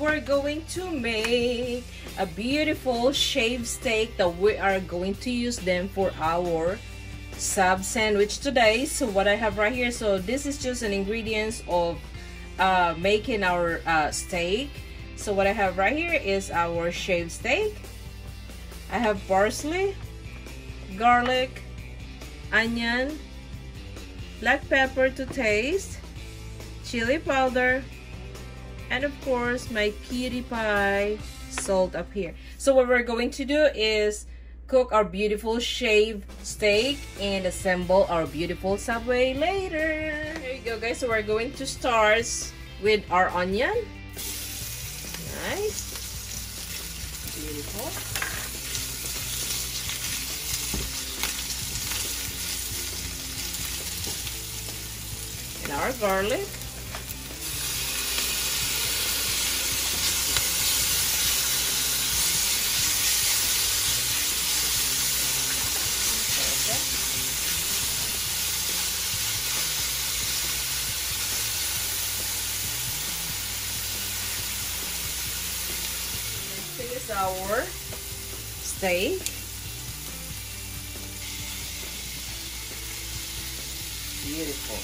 we're going to make a beautiful shaved steak that we are going to use them for our sub sandwich today. So what I have right here so this is just an ingredients of uh, making our uh, steak. So what I have right here is our shaved steak. I have parsley garlic onion black pepper to taste chili powder and of course my cutie pie salt up here. So what we're going to do is cook our beautiful shaved steak and assemble our beautiful subway later. There you go guys. So we're going to start with our onion. Nice. Beautiful. And our garlic is our steak. Beautiful.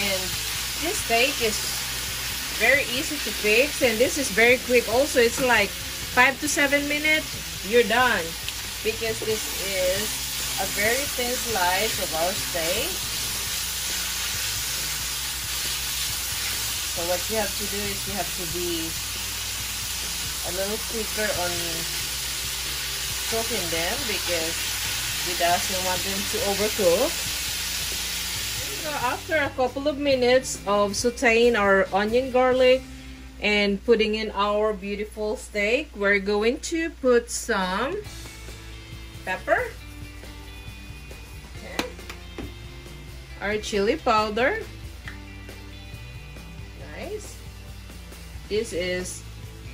And this steak is very easy to fix and this is very quick also it's like five to seven minutes, you're done. Because this is a very thin slice of our steak. So what you have to do is you have to be a little quicker on cooking them because we doesn't want them to overcook. So after a couple of minutes of sauteing our onion garlic, and putting in our beautiful steak. We're going to put some pepper okay. our chili powder. Nice. This is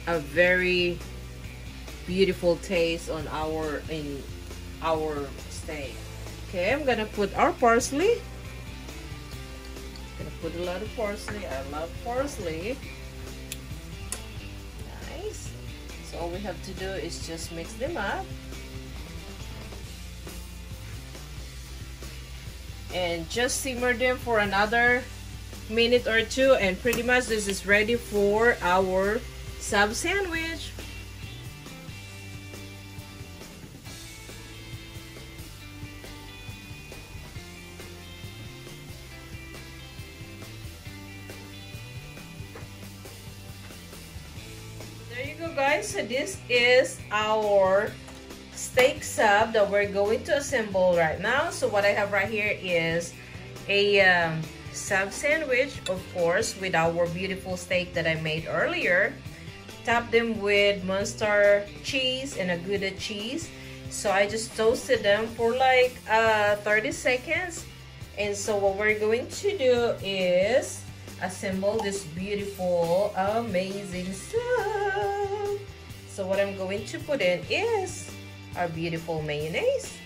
a very beautiful taste on our in our steak. Okay I'm gonna put our parsley. Gonna put a lot of parsley. I love parsley all we have to do is just mix them up. And just simmer them for another minute or two and pretty much this is ready for our sub sandwich. Guys so this is our steak sub that we're going to assemble right now. So what I have right here is a um, sub sandwich of course with our beautiful steak that I made earlier. Top them with Munster cheese and a Gouda cheese. So I just toasted them for like uh, 30 seconds. And so what we're going to do is assemble this beautiful amazing stuff so what I'm going to put in is our beautiful mayonnaise.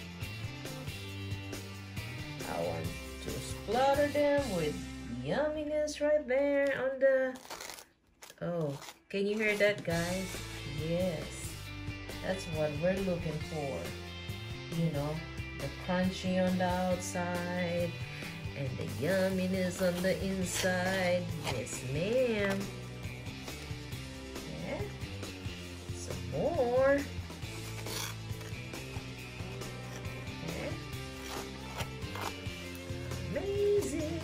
I want to splatter them with yumminess right there on the... Oh, can you hear that guys? Yes, that's what we're looking for. You know, the crunchy on the outside and the yumminess on the inside. Yes, ma'am. More. Amazing.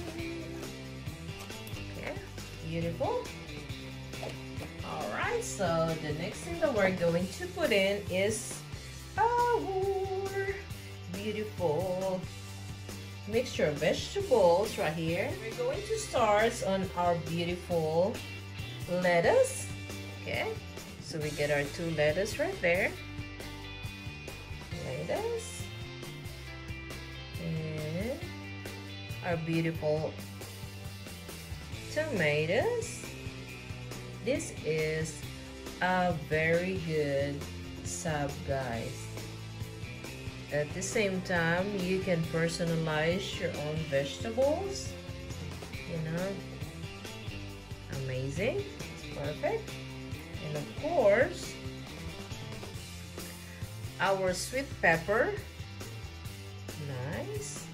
Okay, beautiful. Alright, so the next thing that we're going to put in is our beautiful mixture of vegetables right here. We're going to start on our beautiful lettuce. Okay. So we get our two lettuce right there. Lettuce. And our beautiful tomatoes. This is a very good sub guys at the same time you can personalize your own vegetables you know amazing it's perfect and of course our sweet pepper. Nice.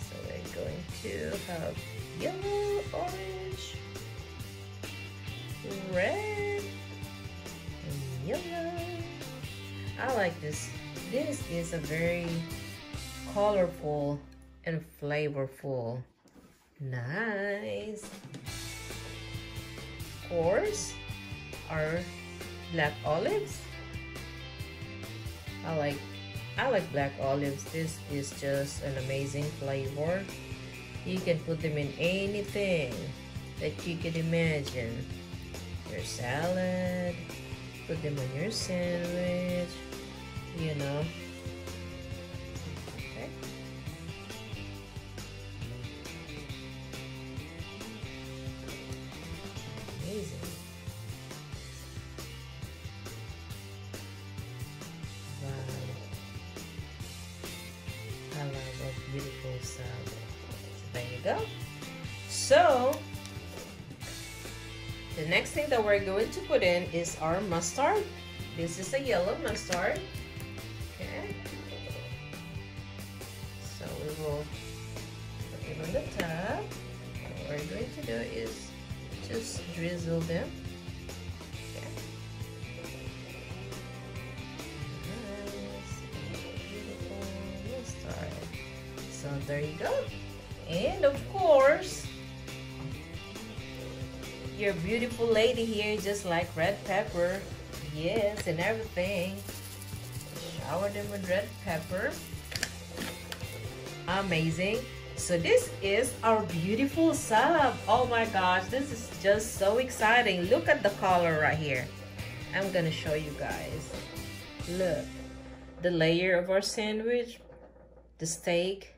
So we're going to have yellow orange red and yellow. I like this. This is a very colorful and flavorful. Nice. Of course our black olives. I like I like black olives. This is just an amazing flavor. You can put them in anything that you can imagine. Your salad put them on your sandwich you know the next thing that we're going to put in is our mustard this is a yellow mustard Okay. So we will put them on the top. What we're going to do is just drizzle them. Okay. So there you go. And of course, your beautiful lady here just like red pepper. Yes, and everything. Shower them with red pepper. Amazing. So this is our beautiful sub. Oh my gosh this is just so exciting. Look at the color right here. I'm gonna show you guys. Look the layer of our sandwich the steak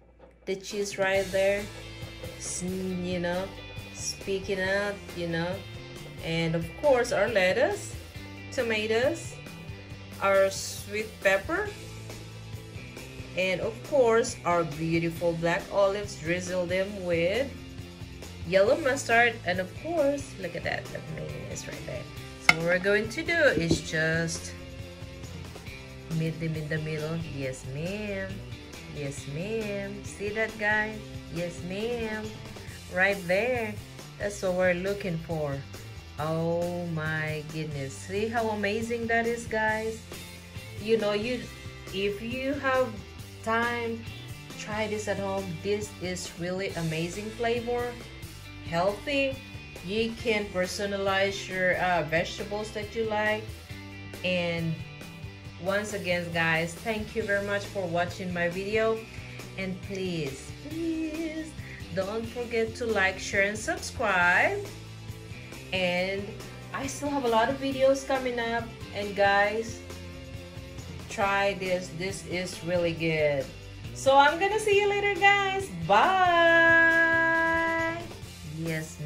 the cheese right there. You know speaking out you know and of course our lettuce tomatoes our sweet pepper, and of course our beautiful black olives, drizzle them with yellow mustard, and of course, look at that, the mayonnaise right there. So what we're going to do is just meet them in the middle. Yes, ma'am. Yes, ma'am. See that, guy? Yes, ma'am. Right there. That's what we're looking for. Oh my goodness. See how amazing that is, guys? You know, you if you have time, try this at home. This is really amazing flavor, healthy. You can personalize your uh, vegetables that you like. And once again, guys, thank you very much for watching my video. And please, please don't forget to like, share, and subscribe. And I still have a lot of videos coming up. And guys try this. This is really good. So I'm gonna see you later guys. Bye. Yes